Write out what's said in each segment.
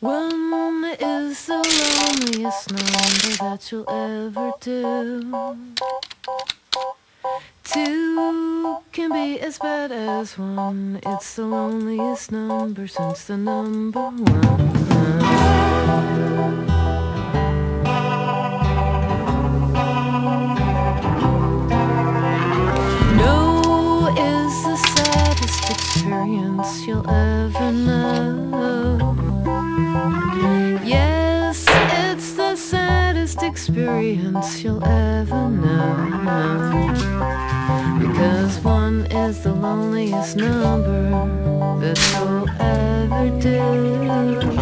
One is the loneliest number that you'll ever do. Two can be as bad as one. It's the loneliest number since the number one. You'll ever know. Yes, it's the saddest experience you'll ever know. Because one is the loneliest number that you'll ever do.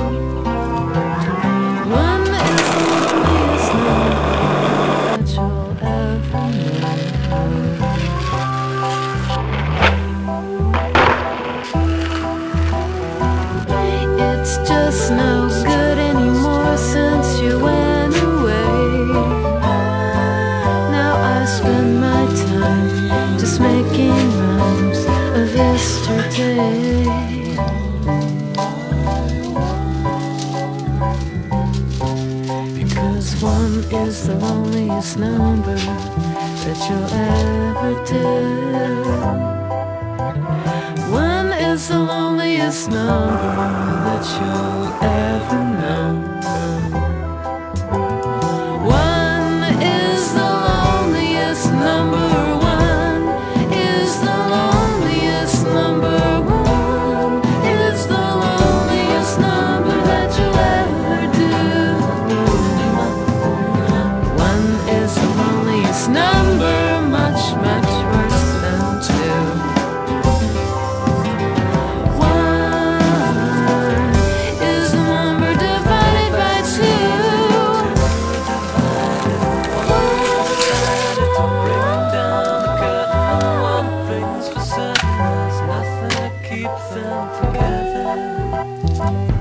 Spend my time just making rhymes of yesterday. Because one is the loneliest number that you'll ever do. One is the loneliest number that you'll ever know. number Bye.